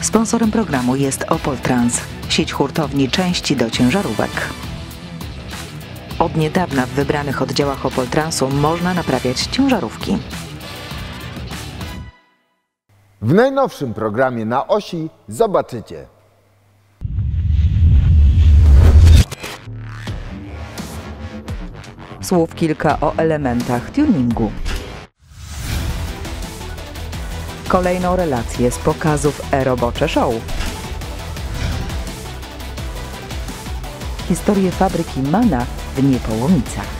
Sponsorem programu jest Opol Trans, sieć hurtowni części do ciężarówek. Od niedawna w wybranych oddziałach Opol Transu można naprawiać ciężarówki. W najnowszym programie na osi zobaczycie. Słów kilka o elementach tuningu. Kolejną relację z pokazów e-robocze show. Historię fabryki Mana w Niepołomicach.